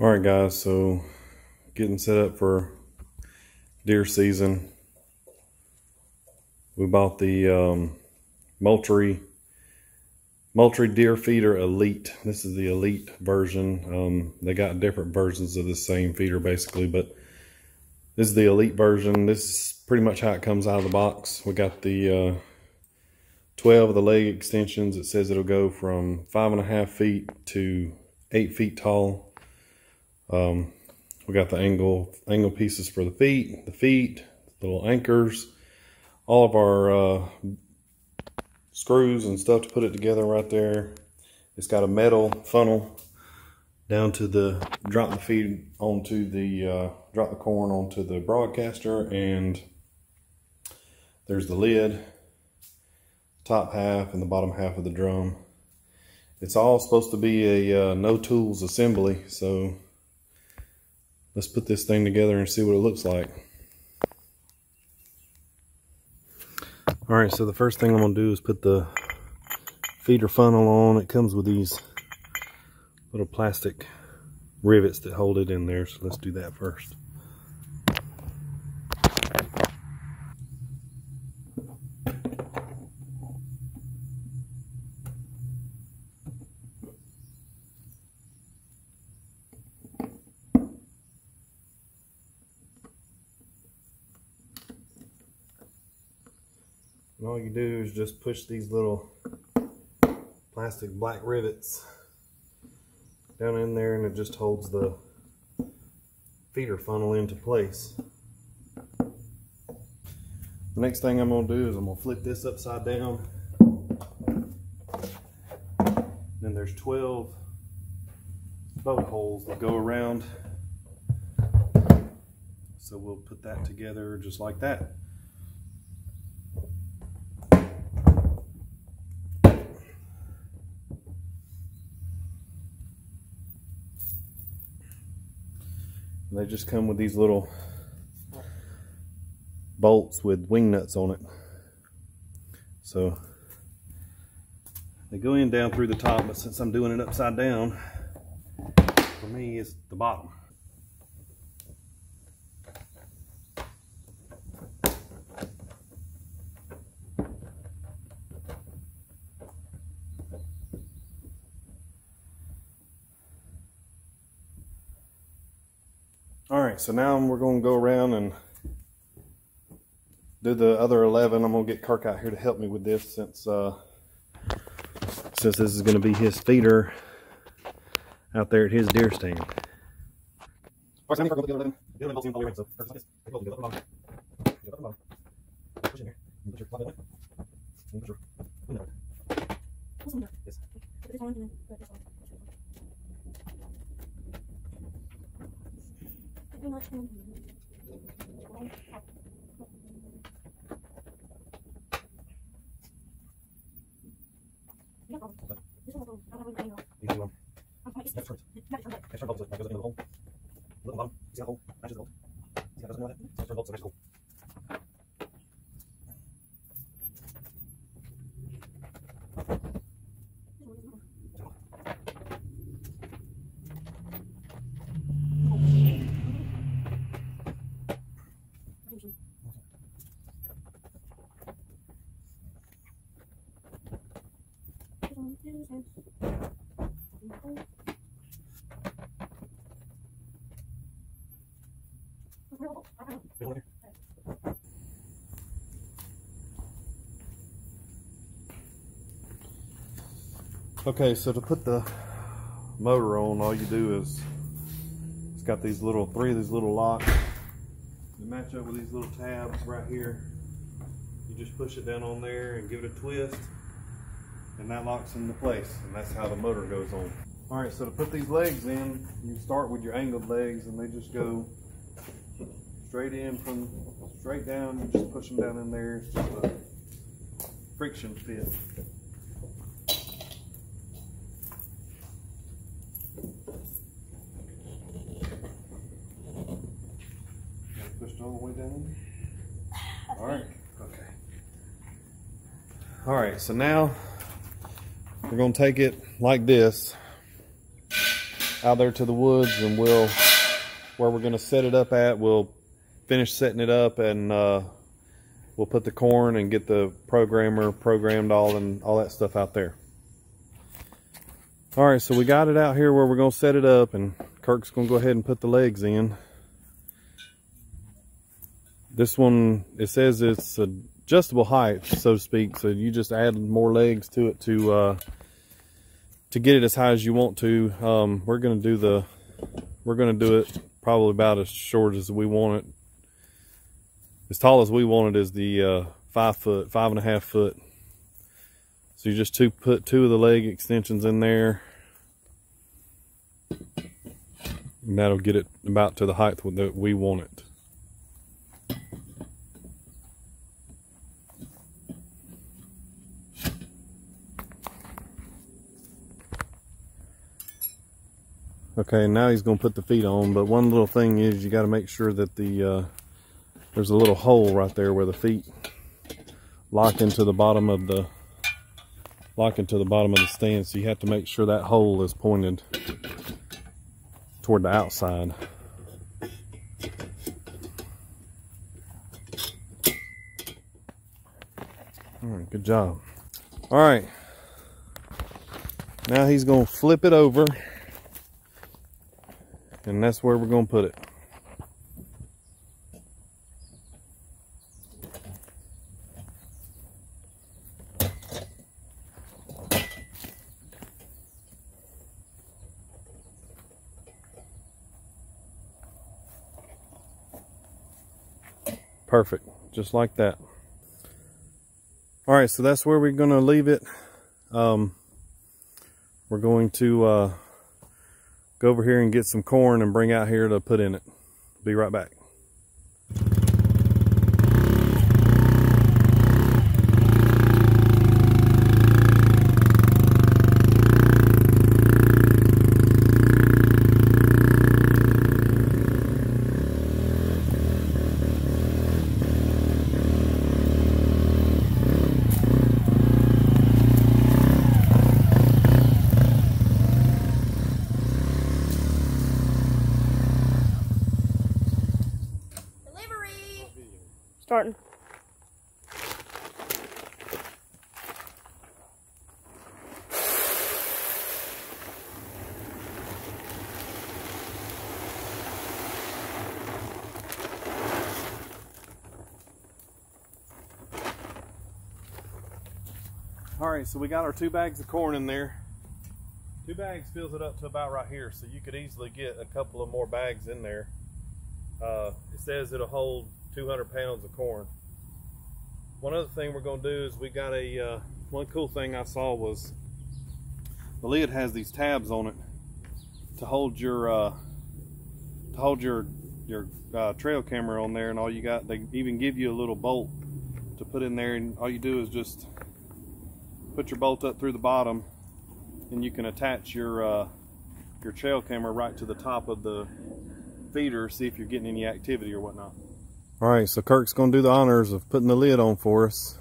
All right, guys, so getting set up for deer season. We bought the um, Moultrie, Moultrie Deer Feeder Elite. This is the Elite version. Um, they got different versions of the same feeder basically, but this is the Elite version. This is pretty much how it comes out of the box. We got the uh, 12 of the leg extensions. It says it'll go from five and a half feet to eight feet tall. Um, we got the angle angle pieces for the feet, the feet, little anchors, all of our uh, screws and stuff to put it together right there. It's got a metal funnel down to the drop the feed onto the uh, drop the corn onto the broadcaster and there's the lid top half and the bottom half of the drum it's all supposed to be a uh, no tools assembly so let's put this thing together and see what it looks like. All right, so the first thing I'm gonna do is put the feeder funnel on. It comes with these little plastic rivets that hold it in there, so let's do that first. All you do is just push these little plastic black rivets down in there and it just holds the feeder funnel into place. The next thing I'm going to do is I'm going to flip this upside down. Then there's 12 boat holes that go around. So we'll put that together just like that. They just come with these little bolts with wing nuts on it. So they go in down through the top, but since I'm doing it upside down, for me it's the bottom. All right, so now we're going to go around and do the other 11. I'm going to get Kirk out here to help me with this since uh, since this is going to be his feeder out there at his deer stand. All right, so I'm going to get 11. The 11 in all the way around, so first like this. Take hold and get up the bottom. Get the bottom. Push in here. And put your plug in. And put your window. Yes. That's short. That's short bolts. That goes into the. Big one Okay, so to put the motor on, all you do is it's got these little three of these little locks. They match up with these little tabs right here. You just push it down on there and give it a twist, and that locks into place, and that's how the motor goes on. All right, so to put these legs in, you start with your angled legs, and they just go straight in from straight down. You just push them down in there. It's just a friction fit. Pushed all the way down. All right. Okay. All right. So now we're gonna take it like this. out there to the woods and we'll where we're gonna set it up at. We'll finish setting it up and uh, we'll put the corn and get the programmer programmed all and all that stuff out there. All right, so we got it out here where we're gonna set it up and Kirk's gonna go ahead and put the legs in. This one, it says it's adjustable height, so to speak. So you just add more legs to it to uh, to get it as high as you want to. Um, we're gonna do the, we're gonna do it probably about as short as we want it. As tall as we want it is the uh, five foot, five and a half foot. So you just two, put two of the leg extensions in there. And that'll get it about to the height that we want it. Okay, now he's going to put the feet on, but one little thing is you got to make sure that the uh, there's a little hole right there where the feet lock into the bottom of the lock into the bottom of the stand, so you have to make sure that hole is pointed toward the outside. All right, good job. All right, now he's going to flip it over and that's where we're going to put it. Perfect, just like that. All right, so that's where we're going to leave it. Um, we're going to uh, go over here and get some corn and bring out here to put in it. Be right back. Starting. All right, so we got our two bags of corn in there. Two bags fills it up to about right here, so you could easily get a couple of more bags in there. Uh, it says it'll hold 200 pounds of corn. One other thing we're going to do is we got a, uh, one cool thing I saw was the lid has these tabs on it to hold your, uh, to hold your, your uh, trail camera on there and all you got, they even give you a little bolt to put in there and all you do is just put your bolt up through the bottom and you can attach your, uh, your trail camera right to the top of the feeder, see if you're getting any activity or whatnot. All right, so Kirk's gonna do the honors of putting the lid on for us.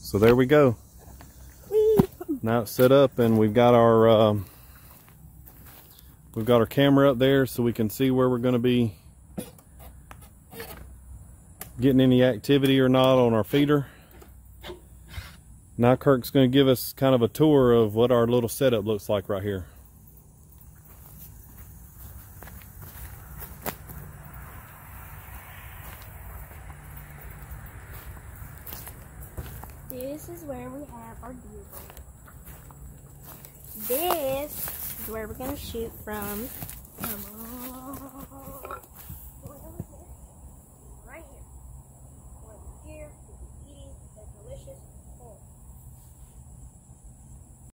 So there we go. Now it's set up and we've got our um, we've got our camera up there so we can see where we're gonna be getting any activity or not on our feeder. Now Kirk's gonna give us kind of a tour of what our little setup looks like right here. This is where we have our deer This is where we're gonna shoot from.